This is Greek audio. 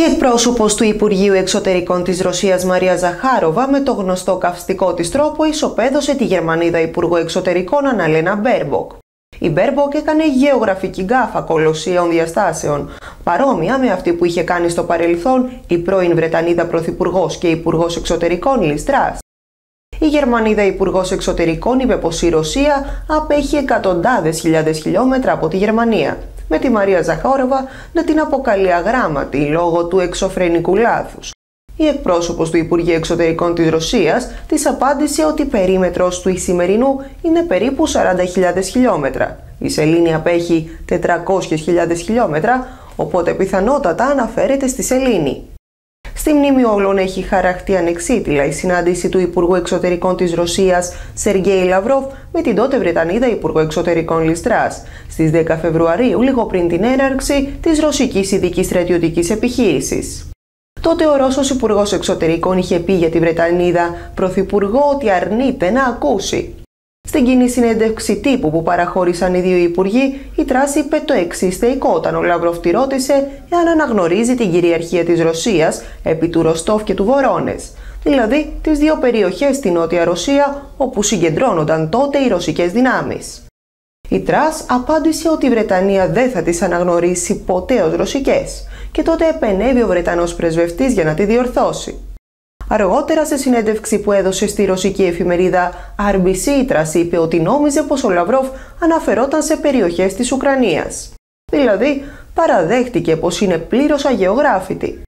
Η εκπρόσωπος του Υπουργείου Εξωτερικών της Ρωσίας Μαρία Ζαχάροβα, με το γνωστό καυστικό της τρόπο, ισοπαίδωσε τη Γερμανίδα Υπουργό Εξωτερικών Αναλένα Μπέρμποκ. Η Μπέρμποκ έκανε γεωγραφική γκάφα κολοσσιαίων διαστάσεων, παρόμοια με αυτή που είχε κάνει στο παρελθόν η πρώην Βρετανίδα Πρωθυπουργός και Υπουργός Εξωτερικών Λιζ Τρας. Η Γερμανίδα Υπουργός Εξωτερικών είπε πως η Ρωσία απέχει εκατοντάδες χιλιάδες χιλιόμετρα από τη Γερμανία με τη Μαρία Ζαχόροβα να την αποκαλεί αγράμματη λόγω του εξωφρενικού λάθους. Η εκπρόσωπος του Υπουργείου Εξωτερικών της Ρωσίας της απάντησε ότι η περίμετρος του Ισημερινού είναι περίπου 40.000 χιλιόμετρα. Η σελήνη απέχει 400.000 χιλιόμετρα, οπότε πιθανότατα αναφέρεται στη σελήνη. Στη μνήμη όλων έχει χαραχτεί ανεξίτηλα η συνάντηση του Υπουργού Εξωτερικών της Ρωσίας Σεργέη Λαυρόφ με την τότε Βρετανίδα Υπουργό Εξωτερικών Λιστράς στις 10 Φεβρουαρίου λίγο πριν την έναρξη της Ρωσικής Ειδικής Στρατιωτικής Επιχείρησης. Τότε ο Ρώσος Υπουργός Εξωτερικών είχε πει για τη Βρετανίδα Πρωθυπουργό ότι αρνείται να ακούσει. Στην κοινή συνέντευξη τύπου που παραχώρησαν οι δύο υπουργοί, η Τράση είπε το εξής θεϊκό όταν ο Λαυρόφ τη ρώτησε εάν αναγνωρίζει την κυριαρχία της Ρωσίας επί του Ροστόφ και του Βορώνες, δηλαδή τις δύο περιοχές στη Νότια Ρωσία όπου συγκεντρώνονταν τότε οι ρωσικές δυνάμεις. Η Τρας απάντησε ότι η Βρετανία δεν θα τις αναγνωρίσει ποτέ ως ρωσικές και τότε επενέβη ο Βρετανός πρεσβευτής για να τη διορθώσει. Αργότερα σε συνέντευξη που έδωσε στη ρωσική εφημερίδα RBC η Τρας είπε ότι νόμιζε πως ο Λαυρόφ αναφερόταν σε περιοχές της Ουκρανίας. Δηλαδή παραδέχτηκε πως είναι πλήρως αγεωγράφητη.